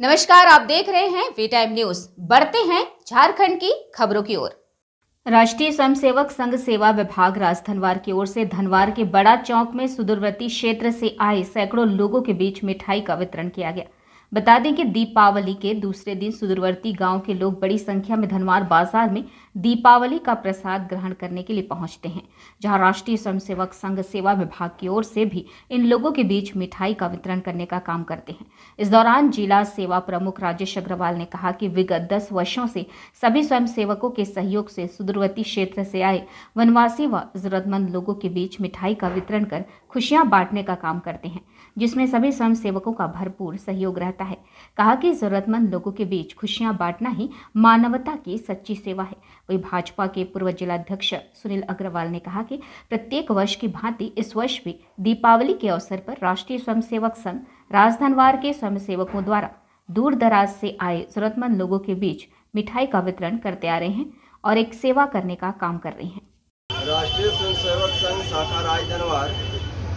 नमस्कार, आप देख रहे हैं वी टाइम न्यूज़ बढ़ते हैं झारखंड की खबरों की ओर। राष्ट्रीय स्वयंसेवक संघ सेवा विभाग राजधनवार की ओर से धनवार के बड़ा चौक में सुदूरवर्ती क्षेत्र से आए सैकड़ों लोगों के बीच मिठाई का वितरण किया गया। बता दें कि दीपावली के दूसरे दिन सुदूरवर्ती गाँव के लोग बड़ी संख्या में धनवार बाज़ार में दीपावली का प्रसाद ग्रहण करने के लिए पहुँचते हैं, जहाँ राष्ट्रीय स्वयंसेवक संघ सेवा विभाग की ओर से भी इन लोगों के बीच मिठाई का वितरण करने का काम करते हैं। इस दौरान जिला सेवा प्रमुख राजेश अग्रवाल ने कहा कि विगत दस वर्षों से सभी स्वयंसेवकों के सहयोग से सुदूरवर्ती क्षेत्र से आए वनवासी व जरूरतमंद लोगों के बीच मिठाई का वितरण कर खुशियाँ बांटने का काम करते हैं, जिसमें सभी स्वयंसेवकों का भरपूर सहयोग रहता है कहा कि जरूरतमंद लोगों के बीच खुशियाँ बांटना ही मानवता की सच्ची सेवा है। वही भाजपा के पूर्व जिलाध्यक्ष सुनील अग्रवाल ने कहा कि प्रत्येक वर्ष की भांति इस वर्ष भी दीपावली के अवसर पर राष्ट्रीय स्वयंसेवक संघ, राजधनवार के स्वयंसेवकों द्वारा दूर दराज से आए जरूरतमंद लोगों के बीच मिठाई का वितरण करते आ रहे हैं और एक सेवा करने का काम कर रहे हैं। राष्ट्रीय स्वयंसेवक संघ शाखा राजधनवार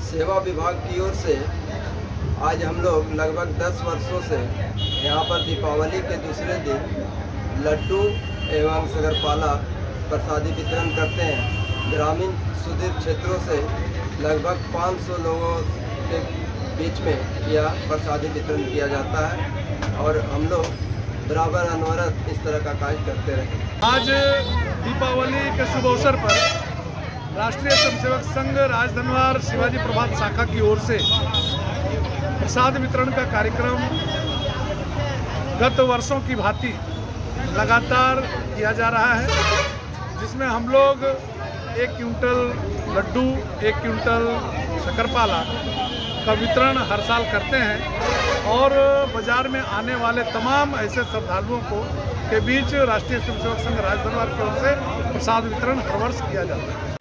सेवा विभाग की ओर से आज हम लोग लगभग 10 वर्षों से यहाँ पर दीपावली के दूसरे दिन लड्डू एवं सगरपाला प्रसादी वितरण करते हैं। ग्रामीण सुदूर क्षेत्रों से लगभग 500 लोगों के बीच में यह प्रसादी वितरण किया जाता है और हम लोग बराबर अनवरत इस तरह का कार्य करते रहे। आज दीपावली के शुभ अवसर पर राष्ट्रीय स्वयंसेवक संघ राजधनवार शिवाजी प्रभात शाखा की ओर से प्रसाद वितरण का कार्यक्रम गत वर्षों की भांति लगातार किया जा रहा है, जिसमें हम लोग एक क्विंटल लड्डू, एक क्विंटल शक्करपाला का वितरण हर साल करते हैं और बाज़ार में आने वाले तमाम ऐसे श्रद्धालुओं को के बीच राष्ट्रीय स्वयंसेवक संघ राजधनवार की ओर से प्रसाद वितरण हर वर्ष किया जाता है।